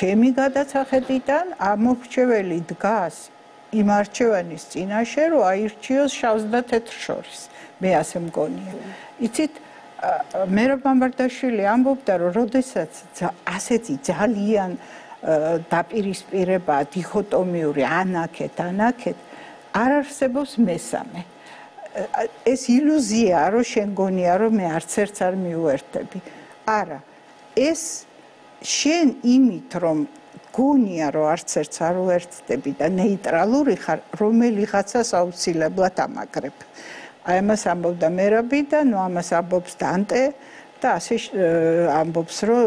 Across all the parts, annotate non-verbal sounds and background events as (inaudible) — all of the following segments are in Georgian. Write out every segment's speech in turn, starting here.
ჩემი გადაცახედიდან ამორჩეველი დგას იმ არჩევანის წინაშე, რომ აირჩიოს შავს და თეთრ შორის. მე ასე მგონია. იცით, მე რო ბამბარდაშვილი ამბობდა, რომ როდესაც ასეთი ძალიან დაპირისპირება დიქოტომიური ანაკეთ, ანაკეთ არ არსებობს მესამე. ეს ილუზია, რომ შენ გონია, რომ მე არც ერთს არ მიუერთები. არა. ეს შენ იმით, რომ გონია, რომ არც ერთს არ უერთდები და ნეიტრალური ხარ, რომელიღაცას აუცილებლად ამაგრებ. აი ამას ამბობდა მერაბი და ნუ ამას ამბობს დანტე და ასე ამბობს, რომ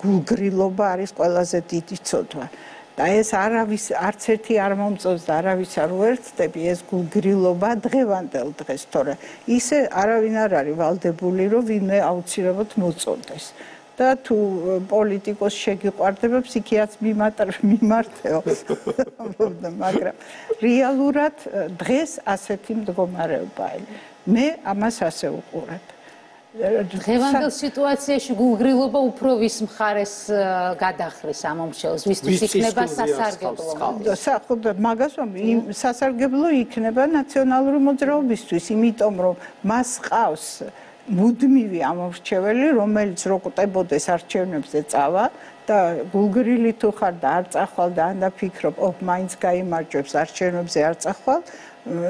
გულგრილობა არის ყველაზე დიდი ცოდვა. და ეს არავის არც ერთი არ მომწონს და არავის არ უერთდები ეს გულგრილობა დღევანდელ დღეს თორე ისე არავინ არ არის ვალდებული რომ ვინმე აუცილებლად მოწონდეს და თუ პოლიტიკოს შეგიყვარდება ფსიქიატრს მიმატარ მიმართეო. (laughs) მაგრამ რეალურად დღეს ასეთი მდგომარეობაა. მე ამას ასე უყურებ. დღევანდელ სიტუაციაში გულგრილობა უფრო ვის მხარეს გადახრის ამომრჩევლს ვისთვის იქნება სასარგებლო საერთოდ მაგას რომ იმ სასარგებლო იქნება ნაციონალური მოძრაობისთვის იმიტომ რომ მას ყავს მუდმივი ამორჩეველი რომელიც როკუტებოდეს არჩევნებზე წავა და გულგრილი თუ ხარ და არ წახვალ და ან დაფიქრობ ოფ მაინც გაიმარჯვებს არჩევნებზე არ წახვალ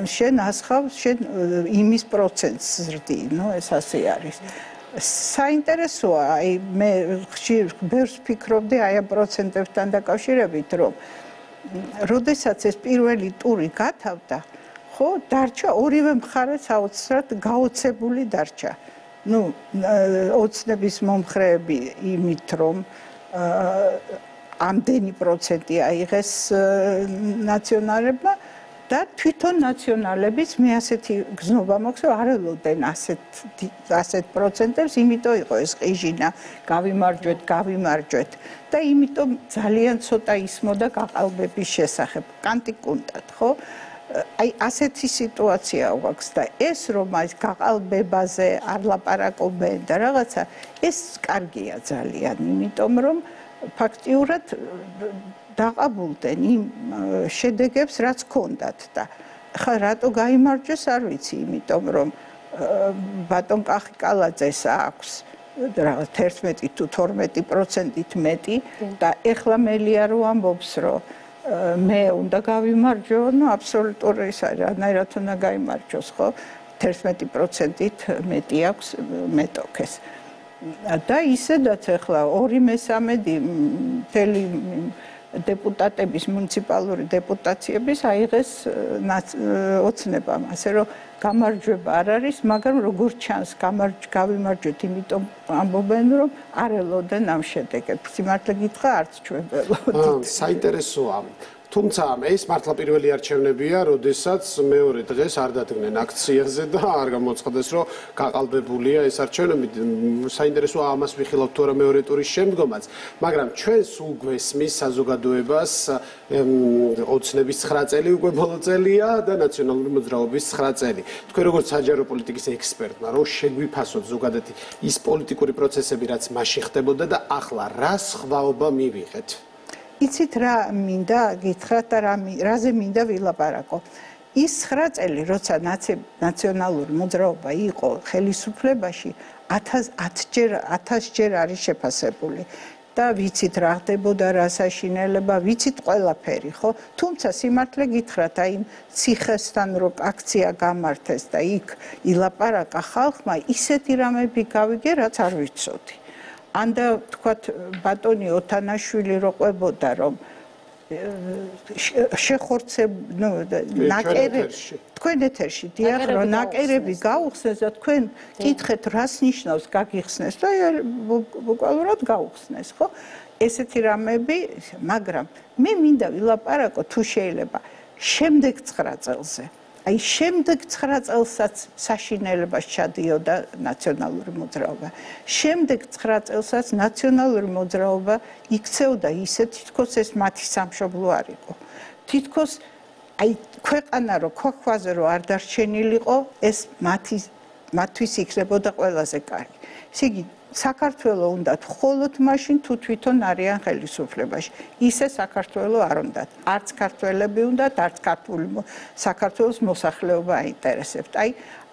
შენ ასხავ შენ იმის პროცენტს ზრდი, ნუ ეს ასე არის. საინტერესოა, აი მე ხშირ ბევრს ფიქრობდი აი ამ პროცენტებთან დაკავშირებით, რომ როდესაც ეს პირველი ტური გათავდა, ხო, დარჩა ორივე მხარე საოცრად გაოცებული დარჩა. ნუ ოცნების მომხრეები იმით, რომ ამდენი პროცენტი აიღეს ნაციონალებმა და თვითონ ნაციონალებიც მე ასეთი გზნობა მაქვს რომ არ ელოდნენ ასეთ ასეთ პროცენტებს იმიტომ იყო ეს ყიჟინა გავიმარჯვეთ გავიმარჯვეთ და იმიტომ ძალიან ცოტა ისმოდა გაყალბების შესახებ კანტიკუნტად ხო აი ასეთი სიტუაცია აქვს და ეს რომ აი გაყალბებაზე არ ლაპარაკობენ და რაღაცა ეს კარგია ძალიან იმიტომ რომ ფაქტიურად დაყაბულდნენ იმ შედეგებს, რაც ქონდათ და ხა რატო გამოიმარჯვეს, არ ვიცი, იმიტომ რომ ბატონ კახიკალაძეს აქვს რაღაც 11 თუ 12%-ით მეტი და ეხლა მელია რო ამბობს, რომ მე უნდა გავიმარჯვო, ну აბსოლუტური ის არის, რანაირად უნდა გამოიმარჯვოს, ხო? 11%-ით მეტი აქვს მეტოქეს. და ისედაც ეხლა 2/3 მთელი დეპუტატების მუნიციპალური დეპუტაციების აიღეს ოცნებამ ასე რომ გამარჯვება არ არის მაგრამ როგორც ჩანს გამარჯ გავიმარჯვეთ იმიტომ ამბობენ რომ არ ელოდენ ამ შედეგებს სიმართლე გითხრა არც ჩვენ ველოდით საინტერესოა თუმცა ეს მართლა პირველი არჩევნებია, როდესაც მეორე დღეს არ დადგნენ აქციაზე და არ გამოცხადეს, რომ გაყალბებულია ეს არჩევნები. საინტერესოა ამას ვიხილავთ თუ არა მეორე ტურის შემდგომაც, მაგრამ ჩვენ სულ გვესმის საზოგადოებას ოცნების 9 წელი უკვე ბოლო წელია და ნაციონალური მოძრაობის 9 წელი. თქვენ როგორც საჯარო პოლიტიკის ექსპერტმა, რომ შეგვიფასოთ ზოგადად ის პოლიტიკური პროცესები, რაც მასში ხდებოდა და ახლა რა სხვაობა მივიღეთ? იცით რა მინდა გითხრათ და რა რაზე მინდა ვილაპარაკო ის 9 წელი როცა ნაციონალური მოძრაობა იყო ხელისუფლებაში 1000 ჯერ 1000 ჯერ არის შეფასებული და ვიცით რა ხდებოდა რა საშინელება ვიცით ყველაფერი ხო? თუმცა სიმართლე გითხრათ აი ციხესთან რო აქცია გამართეს და იქ ილაპარაკა ხალხმა ისეთი რამები გავიგე რაც არ ვიცოდი. ანდა თქვათ ბატონი ოთანაშვილი რო ყვებოდა რომ შეხორცე ნუ ნაკერები თქვენ ეთერში დიახ რომ ნაკერები გაუხსნეს. და თქვენ კითხეთ რას ნიშნავს გაგიხსნეს და ბუკვალურად გაუხსნეს ხო? ესეთი რამები მაგრამ მე მინდა ვილაპარაკო თუ შეიძლება შემდეგ 9 წელზე აი შემდეგ 9 წელსაც საშინელებას ჩადიოდა ნაციონალური მოძრაობა. შემდეგ 9 წელსაც ნაციონალური მოძრაობა იქცეოდა ისე თითქოს ეს მათი სამშობლო არ იყო. თითქოს აი ქვეყანა რო ქვაქვაზე რო არ დარჩენილიყო, ეს მათი მათთვის იქნებოდა ყველაზე კარგი. ესე იგი საქართველოს უნდა მხოლოდ მაშინ თუ თვითონ არიან ხელისუფლებაში. ისე საქართველოს არ უნდა. არც ქართველები უნდა, არც ქართული საქართველოს მოსახლეობა აინტერესებთ. აი,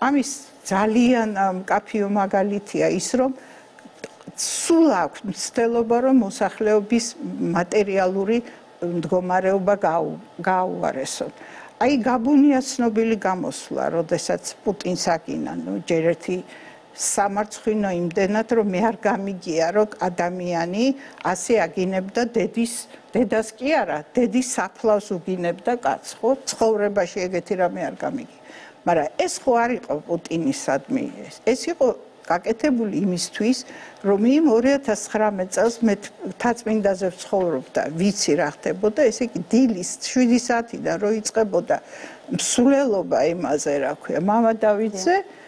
ამის ძალიან კაფიო მაგალითია ის, რომ სულ აქვს მცდელობა, რომ მოსახლეობის მატერიალური მდგომარეობა გააუარესოთ. აი, გაბუნია ცნობილი გამოსვლა, როდესაც პუტინს აკინა, ნუ ჯერ ერთი სამარცხვინო იმდენად რომ მე არ გამიგია რომ ადამიანი ასე აგინებდა დედის დედას კი არა დედის საფლავს უგინებდა კაც ხო ცხოვრებაში ეგეთი რამე არ გამიგია მაგრამ ეს ხო არ იყო პუტინისადმი ეს ეს იყო გაკეთებული იმისთვის, რომ იმ 2019 წელს მე თაწმინდაზე ვცხოვრობდა, ვიცი რა ხდებოდა, ესე იგი დილის 7 საათიდან რო იწყებოდა მსვლელობა იმაზე, რა ქვია, მამა დავითზე, yeah.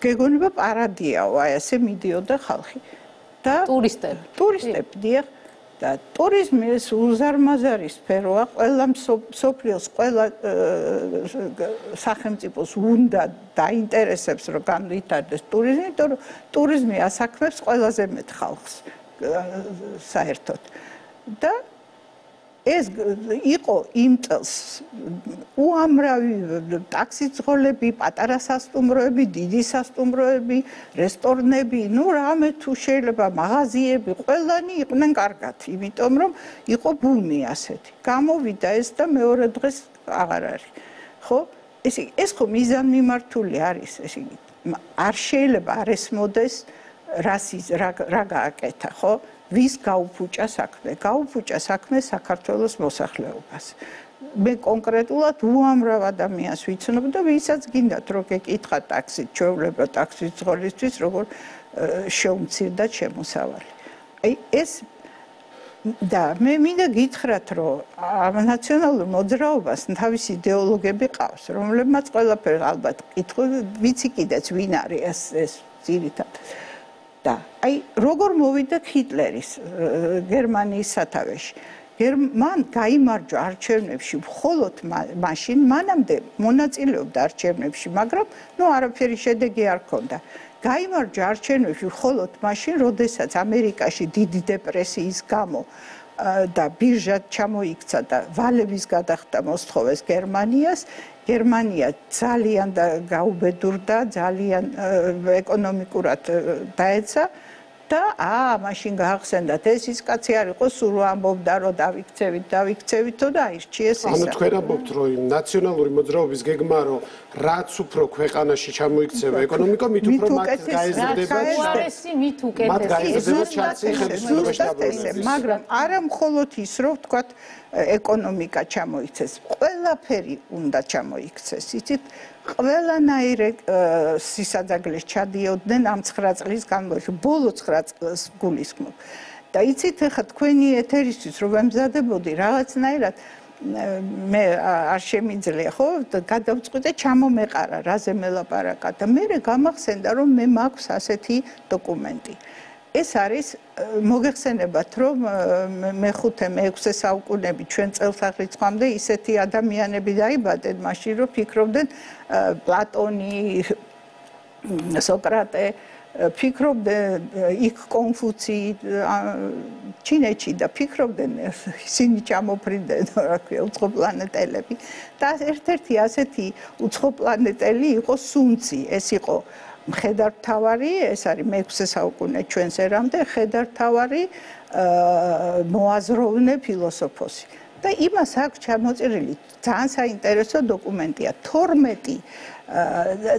გეგონება პარადიაო, აი ასე მიდიოდა ხალხი. და ტურისტები. ტურისტები, დიახ. და ტურიზმი ეს უზარმაზარი სფეროა, ყველა სოფლიოს ყველა სახელმწიფოს უნდა დაინტერესებს, რომ განვითარდეს ტურიზმი, იმიტომ რომ ტურიზმი ასაქმებს ყველაზე მეტ ხალხს საერთოდ. და ეს იყო იმ წელს უამრავი ტაქსიძღოლები, პატარა სასტუმროები, დიდი სასტუმროები, რესტორნები, ну რამე თუ შეიძლება მაღაზიები, ყველანი იყვნენ კარგად, იმიტომ რომ იყო ბუმი ასეთი. გამოვიდა ეს და მეორე დღეს აღარ არის. ხო? ეს ეს ხო მიზანმიმართული არის, ეს იგი არ შეიძლება არ ესმოდეს რასის რა რა გააკეთა, ხო? ვის გაუფუჭა საქმე? გაუფუჭა საქმე საქართველოს მოსახლეობას. მე კონკრეტულად უამრავ ადამიანს ვიცნობ და ვისაც გინდათ რომ გეკითხა ტაქსით, ჩვეულებო ტაქსის ზღოლისთვის, როგორ შეუმცირდა შემოსავალი. აი ეს და მე მინდა გითხრათ, რომ ამ ნაციონალურ მოძრაობას თავის идеოლოგები ყავს, რომლებმაც ყველაფერს ალბათ კითხვის, ვიცი კიდეც ვინ არის ეს ეს ძირითადად. და აი როგორ მოვიდა ჰიტლერის გერმანიის სათავეში გერმან გამოიმარჯვა არჩევნებში მხოლოდ მაშინ მანამდე მონაწილეობდა არჩევნებში მაგრამ ნუ არაფერი შედეგი არ ჰქონდა. გამოიმარჯვა არჩევნებში მხოლოდ მაშინ როდესაც ამერიკაში დიდი დეპრესიის გამო და ბირჟა ჩამოიქცა და ვალების გადახდა მოსთხოვეს გერმანიას გერმანია ძალიან გაუბედურდა, ძალიან ეკონომიკურად დაეცა და აა მაშინ გაახსენდათ. ეს ის კაცი არ იყო სულ ამბობდა რომ დავიქცევით დავიქცევით და აირჩიეს ეს ანუ თქვენ ამბობთ რომ ნაციონალური მოძრაობის გეგმა რომ რაც უფრო ქვეყანაში ჩამოიქცევა ეკონომიკა მით უფრო მათ გაიზრდება უარესი მით უკეთესი მაგრამ არა მხოლოდ ის რომ თქვა ეკონომიკა ჩამოიქცეს. ყველაფერი უნდა ჩამოიქცეს იცით ყველანაირ სისადაგლეს ჩადიოდნენ ამ 9 წლის განმავლობაში ბოლო 9 წელს გულისხმობ და იცით ხა თქვენი ეთერისთვის რომ ვემზადებოდი რაღაცნაირად მე არ შემიძლია ხო? გადავწყვიტე ჩამომეყარა რაზე მელაპარაკა? და მე გამახსენდა რომ მე მაქვს ასეთი დოკუმენტი ეს არის მოგეხსენებათ რომ მე-5 მე-6 საუკუნეები ჩვენ წელსაღრიცხვამდე ისეთი ადამიანები დაიბადნენ მაშინ რომ ფიქრობდნენ პლატონი სოკრატე ფიქრობდნენ იქ კონფუცი ჩინეთში და ფიქრობდნენ (laughs) ისინი ჩამოფრინდნენ რა ქვია უცხო პლანეტელები და ერთ-ერთი ასეთი უცხო პლანეტელი იყო სუნცი ეს იყო მხედართავარი, ეს არის მე-6 საუკუნე ჩვენს ერამდე, ხედართავარი მოაზროვნე ფილოსოფოსი. და იმას აქვს ჩამოწერილი ძალიან საინტერესო დოკუმენტია 12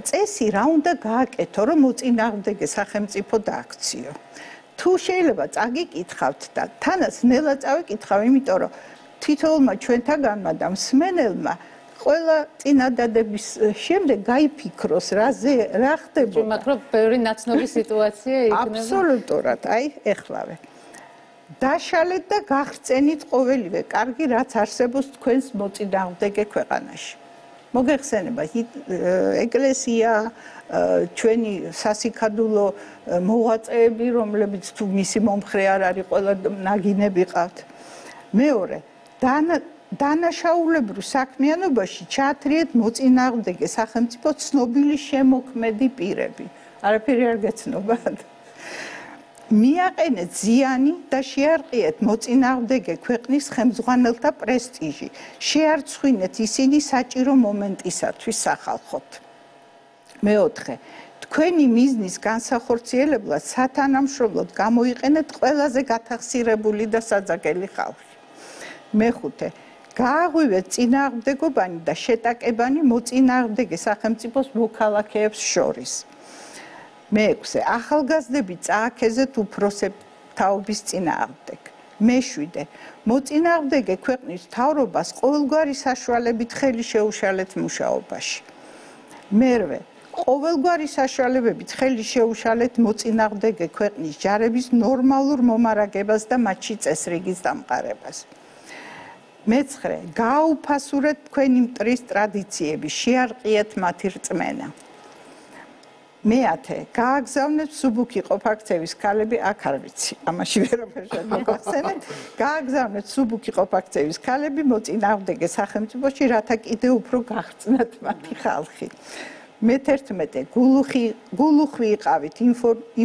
წესი რა უნდა გააკეთო რომ მოწინააღმდეგე სახელმწიფო დააქციო. თუ შეიძლება წაგიკითხავთ და თანაც ნელა წავიკითხავ, იმიტომ რომ თითოეულმა ჩვენთაგანმა და მსმენელმა ყველა წინადადების შემდეგ გაიფიქროს რაზე რა ხდება მაგრამ ბევრი ნაცნობი სიტუაცია იქნება აბსოლუტურად აი ეხლავე. დაშალეთ და გახცენით ყოველივე. კარგი რაც არსებობს თქვენს მოწინააღმდეგე ქვეყანაში. მოგეხსენება ეკლესია ჩვენი სასიქადულო მოღვაწეები რომლებიც თუ მისი მომხრე არ არის ყველა ნაგინები ყავთ. მეორე დანა დანაშაულებრივ საქმიანობაში ჩაათრიეთ მოწინააღმდეგე სახელმწიფო ცნობილი შემოქმედი პირები. არაფერი არ გეცნობათ. მიაყენეთ ზიანი და შეარყიეთ მოწინააღმდეგე ქვეყნის ხელმძღვანელთა პრესტიჟი. შეარცხვინეთ ისინი საჭირო მომენტისათვის სახალხოთ. მეოთხე თქვენი მიზნის განსახორციელებლად სათანამშრომლოდ გამოიყენეთ ყველაზე გათახსირებული და საძაგელი ხალხი. მეხუთე გააღვივეთ წინააღმდეგობანი და შეტაკებანი მოწინააღმდეგე სახელმწიფოს მოქალაქეებს შორის. მეექვსე ახალგაზრდები წააქეზეთ უფროსებ თაობის წინააღმდეგ. მეშვიდე მოწინააღმდეგე ქვეყნის თავრობას ყოველგვარი საშუალებით ხელი შეუშალეთ მუშაობაში. მერვე ყოველგვარი საშუალებებით ხელი შეუშალეთ მოწინააღმდეგე ქვეყნის ჯარების ნორმალურ მომარაგებას და მათში წესრიგის დამყარებას. მეცხრე გააუფასურეთ თქვენი მტრის ტრადიციები, შეარყიეთ მათი რწმენა. მეათე გააგზავნეთ სუბუქი ყოფაქცევის ქალები აქ არ ვიცი ამაში ვერაფერ შემოგახსენეთ გააგზავნეთ სუბუქი ყოფაქცევის ქალები მოწინააღმდეგე სახელმწიფოში რათა კიდე უფრო გახწნათ მათი ხალხი მე-11 გულუხი გულუხვი იყავით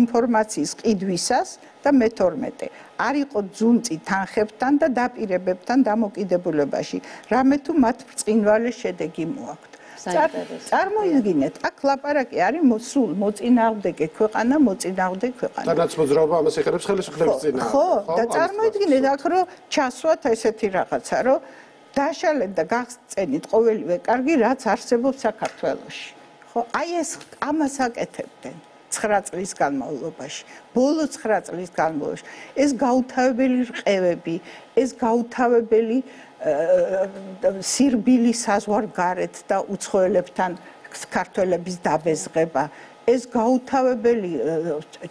ინფორმაციის ყიდვისას და მე-12 არ იყო ძუნწი თანხებთან და დაპირებებთან დამოკიდებულებაში რამე თუ მათ ბრწყინვალე შედეგი მოაქვთ წარმოიდგინეთ, აქ ლაპარაკი არის მოსულ მოწინააღმდეგე ქვეყანა, მოწინააღმდეგე ქვეყანა. და რაც მოძრაობა ამას ეხერებს ხელისუფლების წინა. ხო, და წარმოიდგინეთ აქ რომ ჩასვათ ესეთი რაღაცა, რომ დაშალეთ და გახსენით ყოველივე კარგი, რაც არსებობს საქართველოში. ხო, აი ეს ამას აკეთებდნენ. 9 წლის განმავლობაში, ბოლო 9 წლის განმავლობაში ეს გაუთავებელი რყევები, ეს გაუთავებელი სირბილი საზღვარგარეთ და უცხოელებთან ქართველების დაბეზღება ეს გაუთავებელი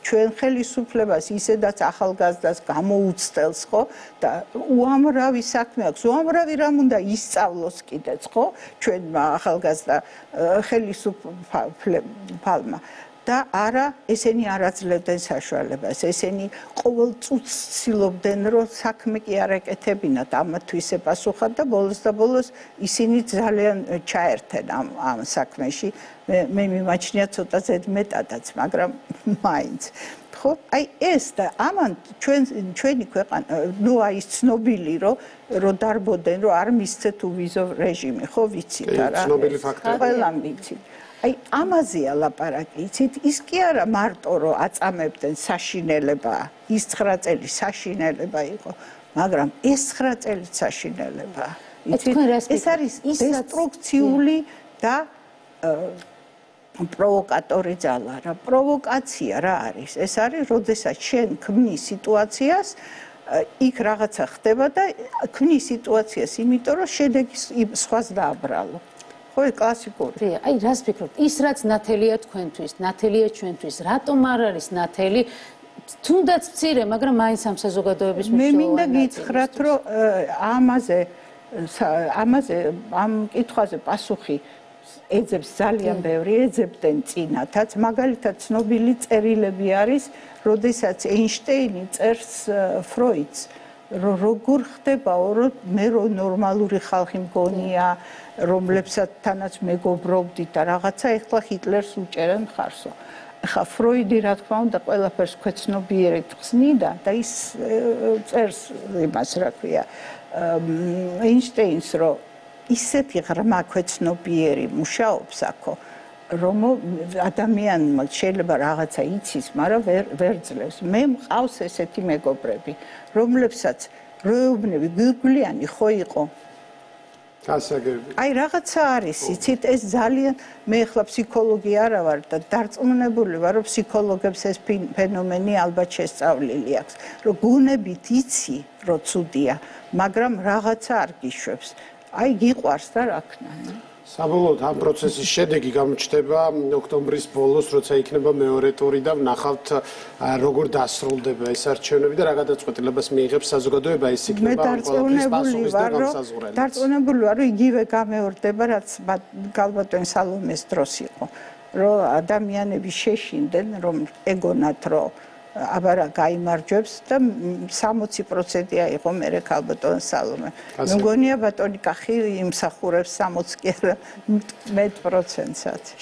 ჩვენ ხელისუფლებას ისედაც ახალგაზრდას გამოუცდელს ხო? და უამრავი საქმე აქვს. უამრავი რამ უნდა ისწავლოს კიდეც ხო? ჩვენ ახალგაზრდა ხელისუფლებმა და არა ესენი არ აძლევდნენ საშუალებას ესენი ყოველ წუთს ცდილობდნენ რომ საქმე კი არ ეკეთებინათ ამათვის ეპასუხად და ბოლოს და ბოლოს ისინი ძალიან ჩაერთენ ამ ამ საქმეში. მე მე მიმაჩნია ცოტა ზედმეტადაც მაგრამ (laughs) მაინც. ხო? აი ეს და ამან ჩვენ ჩვენი ქვეყანა ნუ აი ცნობილი რომ რომ დარბოდნენ რომ არ მისცეთ უვიზო რეჟიმი ხო ვიცით არა? ცნობილი ფაქტია ყველა მიცით აი ამაზეა ლაპარაკი, იცით, ის კი არა მარტო რომ აწამებდნენ საშინელება, ის 9 წელი საშინელება იყო, მაგრამ ეს 9 წელი საშინელება. იცით, ეს არის დესტრუქციული და პროვოკატორი ძალა რა, პროვოკაცია რა არის? ეს არის, როდესაც შენ ქმნი სიტუაციას იქ რაღაცა ხდება და ქმნი სიტუაციას, იმიტომ რომ შედეგი სხვას დააბრალო. ხო კლასიკური. აი რას ფიქრობ? ის რაც ნათელია თქვენთვის, ნათელია ჩვენთვის, რატომ არ არის ნათელი? თუნდაც ცირე, მაგრამ მაინც ამ საზოგადოების მე მინდა გითხრათ, რომ ამაზე ამაზე ამ კითხვაზე პასუხი ეძებს ძალიან ბევრი ეძებდნენ წინათაც, მაგალითად ცნობილი წერილები არის, როდესაც ეინშტეინი წერს ფროიდს, როგორ ხდებაო, რომ მე რო ნორმალური ხალხი მგონია, რომლებსაც თანაც მეგობრობდით და რაღაცა ეხლა ჰიტლერს უჭერენ ხარსო. ახლა ფროიდი რა თქმა უნდა ყველაფერს ქვეცნობიერად ხსნიდა და ის წერს იმას რა ქვია ეინშტეინს რომ ისეთი ღრმა ქვეცნობიერი მუშაობს აქო რომ ადამიანმა შეიძლება რაღაცა იცის, მაგრამ ვერ ვერ ძლევს. მე მყავს ესეთი მეგობრები, რომლებსაც როეუბნები გიგლიანი ხო იყო გასაგები. აი რაღაცა არის, იცით, ეს ძალიან მე ახლა ფსიქოლოგი არა ვარ და დარწმუნებული ვარ, რომ ფსიქოლოგებს ეს ფენომენი ალბათ შესწავლილი აქვს, რომ გუნებით იცი, რომ ცუდია, მაგრამ რაღაცა არ გიშვებს. აი გიყვარს და რა ქნა, საბოლოოდ ამ პროცესის შედეგი გამოჩნდება ოქტომბრის ბოლოს, როცა იქნება მეორე ტური და ვნახავთ როგორ დასრულდება ეს არჩევნები და რა გადაწყვეტილებას მიიღებს საზოგადოება. ეს იქნება ყველაფრის ვარ, რომ დარწმუნებული ვარ, რომ იგივე გამეორდება, რაც გალბატონ სალომეს დროს იყო, რომ ადამიანები შეშინდნენ, რომ ეგონათ, რომ აბარა გაიმარჯვებს და 60%-ია იყო მე ქალბატონ სალომე. მე მგონია ბატონი კახი იმსახურებს 60 კი არა 1%-საც.